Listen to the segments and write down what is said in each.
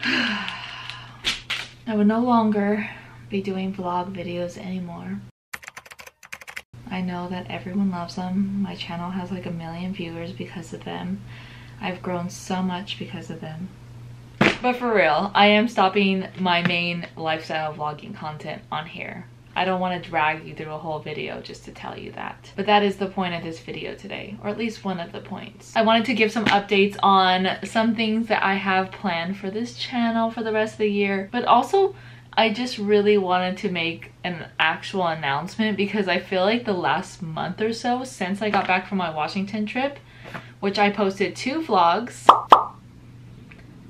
I will no longer be doing vlog videos anymore. I know that everyone loves them. My channel has like a million viewers because of them. I've grown so much because of them. But for real, I am stopping my main lifestyle vlogging content on here. I don't want to drag you through a whole video just to tell you that. But that is the point of this video today, or at least one of the points. I wanted to give some updates on some things that I have planned for this channel for the rest of the year, but also I just really wanted to make an actual announcement because I feel like the last month or so since I got back from my Washington trip, which I posted two vlogs,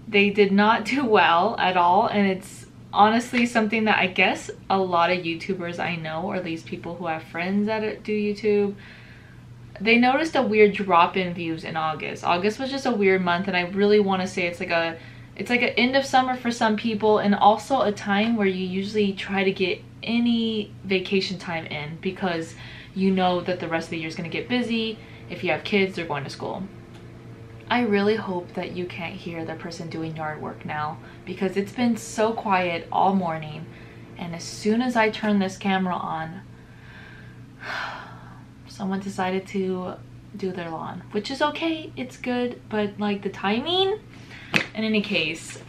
they did not do well at all and it's honestly something that I guess a lot of YouTubers I know or at least people who have friends that do YouTube they noticed a weird drop in views in August. August was just a weird month and I really want to say it's like a it's like an end of summer for some people and also a time where you usually try to get any vacation time in because you know that the rest of the year is going to get busy. If you have kids, they're going to school. I really hope that you can't hear the person doing yard work now because it's been so quiet all morning and as soon as I turn this camera on someone decided to do their lawn which is okay it's good but like the timing in any case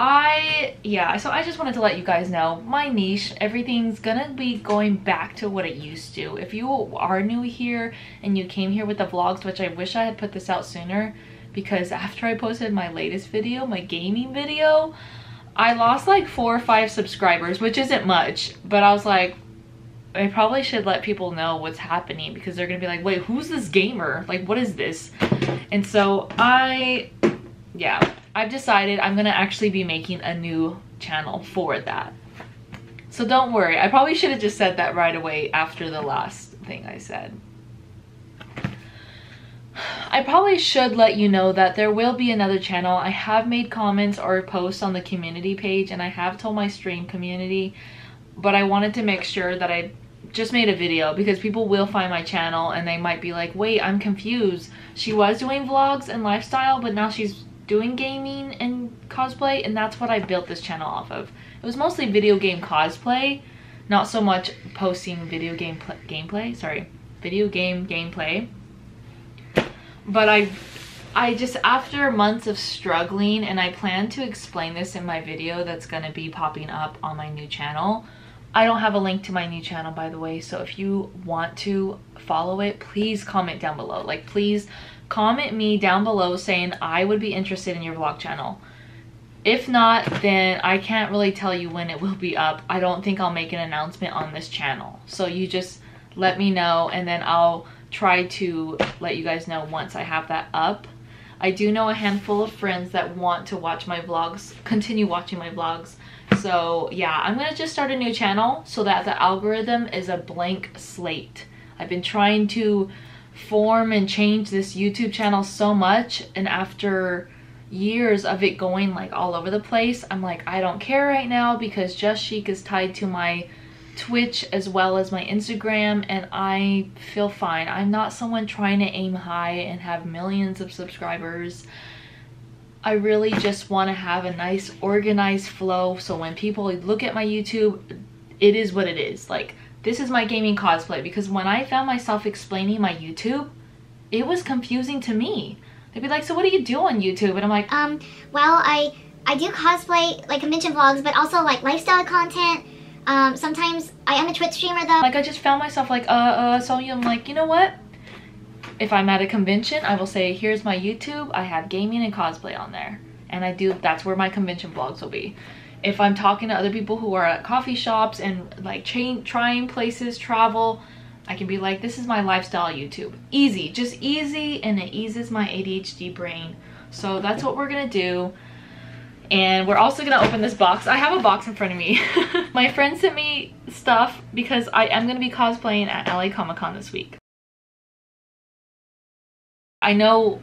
I, yeah, so I just wanted to let you guys know my niche, everything's gonna be going back to what it used to. If you are new here and you came here with the vlogs, which I wish I had put this out sooner because after I posted my latest video, my gaming video, I lost like four or five subscribers, which isn't much, but I was like, I probably should let people know what's happening because they're gonna be like, wait, who's this gamer? Like, what is this? And so I, yeah, I've decided I'm gonna actually be making a new channel for that. So don't worry, I probably should have just said that right away after the last thing I said. I probably should let you know that there will be another channel. I have made comments or posts on the community page and I have told my stream community, but I wanted to make sure that I just made a video because people will find my channel and they might be like, wait, I'm confused. She was doing vlogs and lifestyle, but now she's doing gaming and cosplay and that's what I built this channel off of. It was mostly video game cosplay, not so much posting video game gameplay, sorry, video game gameplay. But I I just after months of struggling and I plan to explain this in my video that's going to be popping up on my new channel. I don't have a link to my new channel by the way, so if you want to follow it, please comment down below. Like please comment me down below saying I would be interested in your vlog channel. If not, then I can't really tell you when it will be up. I don't think I'll make an announcement on this channel. So you just let me know and then I'll try to let you guys know once I have that up. I do know a handful of friends that want to watch my vlogs, continue watching my vlogs. So yeah, I'm gonna just start a new channel so that the algorithm is a blank slate. I've been trying to form and change this YouTube channel so much and after years of it going like all over the place I'm like I don't care right now because Just Sheik is tied to my Twitch as well as my Instagram and I feel fine. I'm not someone trying to aim high and have millions of subscribers. I really just want to have a nice organized flow so when people look at my YouTube it is what it is. Like this is my gaming cosplay because when I found myself explaining my YouTube, it was confusing to me. They'd be like, so what do you do on YouTube? And I'm like, um, well, I, I do cosplay, like convention vlogs, but also like lifestyle content. Um, sometimes I am a Twitch streamer though. Like I just found myself like, uh, uh, so I'm like, you know what? If I'm at a convention, I will say, here's my YouTube. I have gaming and cosplay on there. And I do, that's where my convention vlogs will be if I'm talking to other people who are at coffee shops and like chain, trying places, travel, I can be like, this is my lifestyle YouTube. Easy, just easy and it eases my ADHD brain. So that's what we're gonna do. And we're also gonna open this box. I have a box in front of me. my friend sent me stuff because I am gonna be cosplaying at LA Comic Con this week. I know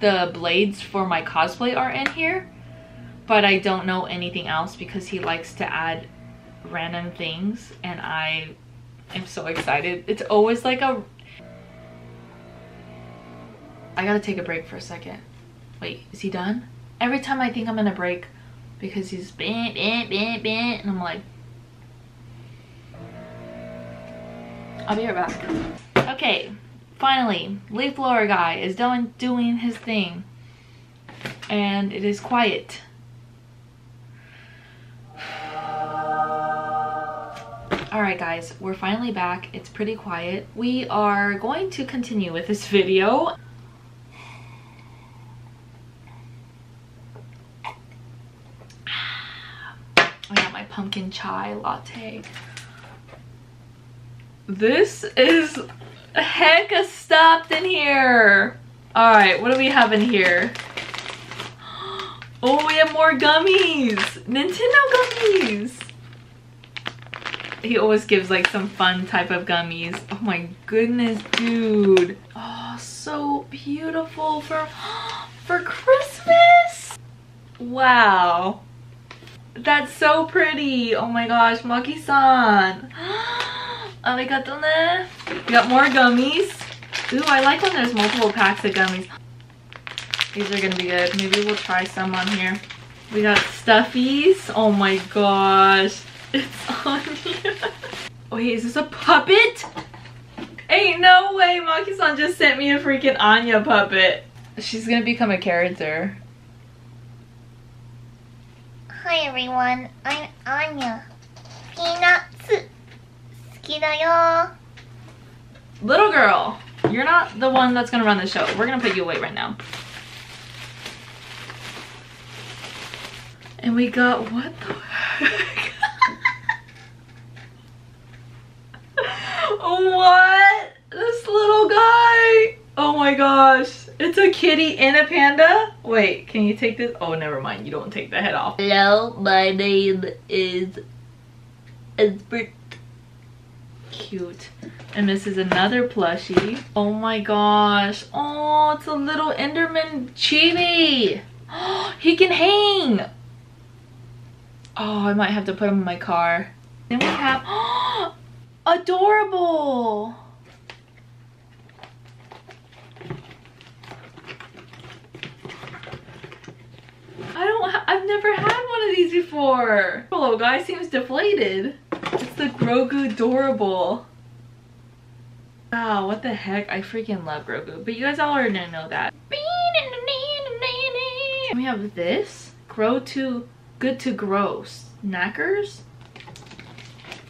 the blades for my cosplay are in here, but I don't know anything else because he likes to add random things and I am so excited. It's always like a... I gotta take a break for a second. Wait, is he done? Every time I think I'm gonna break because he's bent, bent, bent, bent. And I'm like, I'll be right back. Okay, finally, leaf blower guy is done doing his thing. And it is quiet. Alright guys, we're finally back. It's pretty quiet. We are going to continue with this video. I got my pumpkin chai latte. This is heck of stuffed in here. Alright, what do we have in here? Oh, we have more gummies! Nintendo gummies! He always gives like some fun type of gummies. Oh my goodness, dude. Oh, so beautiful for, for Christmas! Wow. That's so pretty. Oh my gosh, Maki-san. Arigato ne. We got more gummies. Ooh, I like when there's multiple packs of gummies. These are gonna be good. Maybe we'll try some on here. We got stuffies. Oh my gosh. It's on here. Wait, is this a puppet? Ain't no way Maki-san just sent me a freaking Anya puppet. She's gonna become a character. Hi everyone, I'm Anya. Peanuts. Skidayo. Little girl, you're not the one that's gonna run the show. We're gonna put you away right now. And we got what the heck? what? This little guy. Oh my gosh. It's a kitty and a panda. Wait, can you take this? Oh, never mind. You don't take the head off. Hello, my name is Esbert. Cute. And this is another plushie. Oh my gosh. Oh, it's a little Enderman chibi. he can hang. Oh, I might have to put him in my car. Then we have, adorable. I don't, ha I've never had one of these before. Hello guy seems deflated. It's the Grogu Adorable. Wow, what the heck? I freaking love Grogu. But you guys all already know that. We have this. Grow to good to gross. Snackers?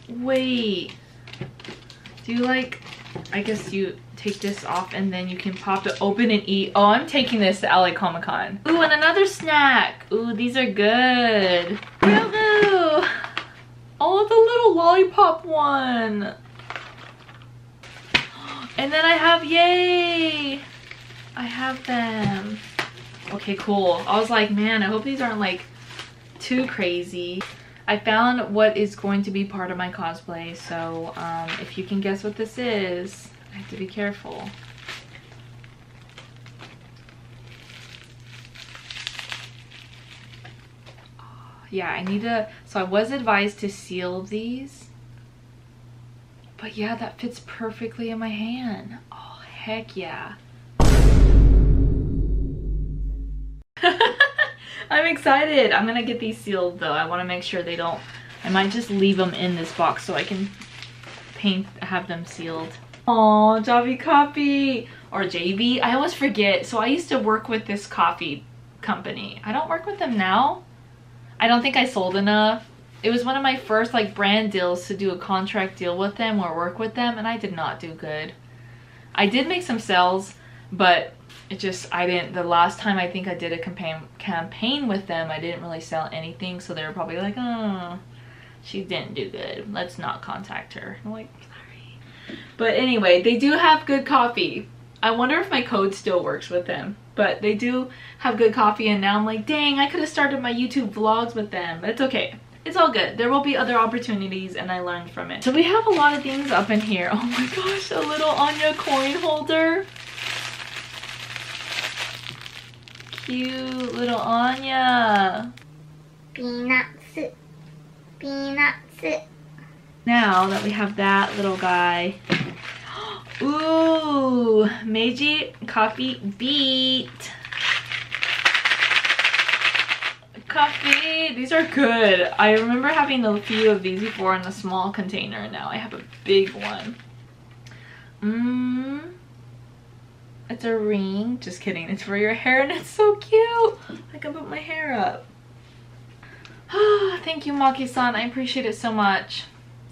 Wait. Do you like I guess you take this off and then you can pop it open and eat. Oh, I'm taking this to LA Comic Con. Ooh, and another snack. Ooh, these are good. Grogu. Oh, the little lollipop one. And then I have, yay. I have them. Okay, cool. I was like, man, I hope these aren't like too crazy. I found what is going to be part of my cosplay, so um, if you can guess what this is, I have to be careful. Ah, yeah, I need to, so I was advised to seal these. But yeah, that fits perfectly in my hand. Oh, heck yeah. I'm excited. I'm gonna get these sealed though. I want to make sure they don't. I might just leave them in this box so I can paint, have them sealed. Oh, Javy Coffee or JV. I always forget. So I used to work with this coffee company. I don't work with them now. I don't think I sold enough. It was one of my first like brand deals to do a contract deal with them or work with them and I did not do good. I did make some sales, but it just I didn't the last time I think I did a campaign campaign with them I didn't really sell anything so they were probably like oh she didn't do good let's not contact her I'm like but anyway they do have good coffee I wonder if my code still works with them but they do have good coffee and now I'm like dang I could have started my YouTube vlogs with them but it's okay it's all good. There will be other opportunities and I learned from it. So we have a lot of things up in here. Oh my gosh, a little Anya coin holder. Cute little Anya. Peanuts. Peanuts. Now that we have that little guy. Ooh, Meiji Coffee Beat. Coffee. These are good. I remember having a few of these before in a small container. and Now I have a big one. Mmm. It's a ring. Just kidding. It's for your hair and it's so cute. I can put my hair up. thank you, Maki-san. I appreciate it so much.